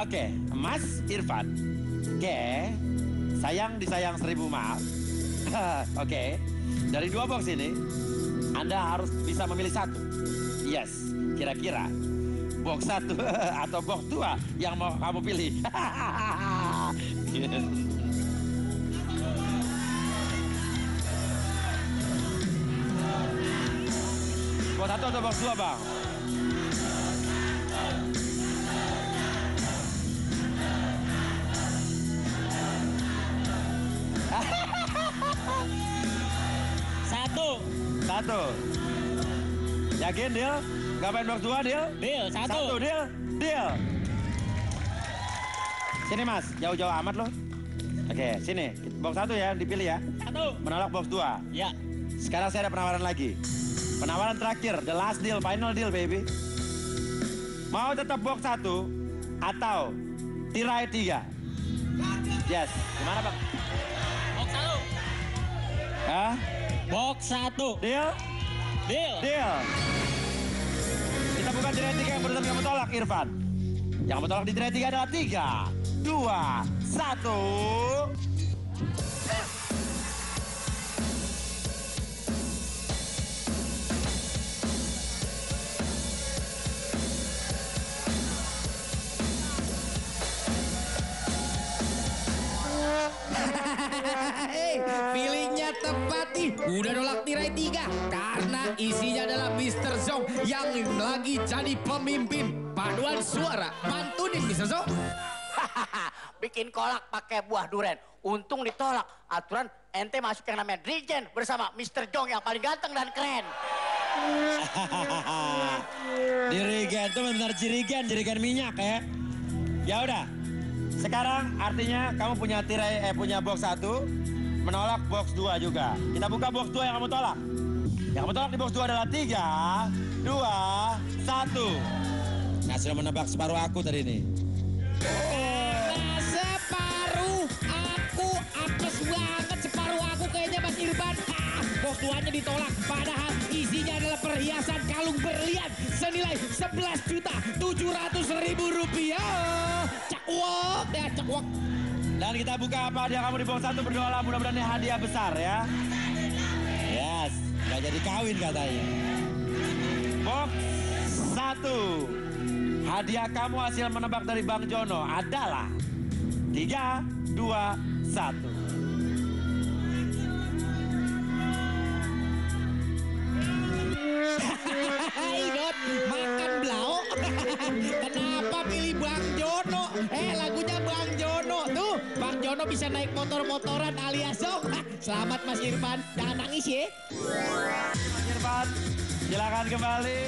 Oke, Mas Irfan. Oke, sayang disayang seribu maaf. Oke, dari dua box ini, Anda harus bisa memilih satu. Yes, kira-kira box satu atau box dua yang mau kamu pilih. box satu atau box dua, Bang? Satu. Yakin deal? Gak main box dua deal? Deal, satu. Satu deal? Deal. Sini mas, jauh-jauh amat loh. Oke, sini. Box satu ya, dipilih ya. Satu. Menolak box dua. Ya. Sekarang saya ada penawaran lagi. Penawaran terakhir, the last deal, final deal baby. Mau tetap box satu atau tirai tiga? Yes, gimana bang? Box satu. Hah? Box satu. Deal? Deal. Deal. Kita bukan tirai tiga yang berusaha kamu tolak, Irfan. Yang kamu tolak di tirai tiga adalah tiga, dua, satu. Nih. Udah nolak tirai tiga. Karena isinya adalah Mr. Zong yang lagi jadi pemimpin. Paduan suara. Mantunin Mr. Zong. Bikin kolak pakai buah duren. Untung ditolak. Aturan ente masuk yang namanya Drigen bersama Mr. Jong yang paling ganteng dan keren. Jirigen itu benar jirigen, jirigen minyak ya. Ya udah. Sekarang artinya kamu punya tirai eh punya box satu, menolak box dua juga. Kita buka box dua yang kamu tolak. Yang kamu tolak di box dua adalah tiga, dua, satu. Nah sudah menebak separuh aku tadi ini. Nah, separuh aku apes banget separuh aku kayaknya Mas Irfan. Ah, box tuanya ditolak padahal isinya adalah perhiasan kalung berlian senilai 11 juta 700 ribu rupiah. Cakwok ya cakwok. Dan kita buka apa hadiah kamu di box satu berdoalah mudah-mudahan ini hadiah besar ya. Yes, nggak jadi kawin katanya. Box satu. Hadiah kamu hasil menebak dari Bang Jono adalah tiga, dua, satu. Jono bisa naik motor-motoran alias Zong. Selamat Mas Irfan, jangan nangis ya. Mas Irfan, silakan kembali.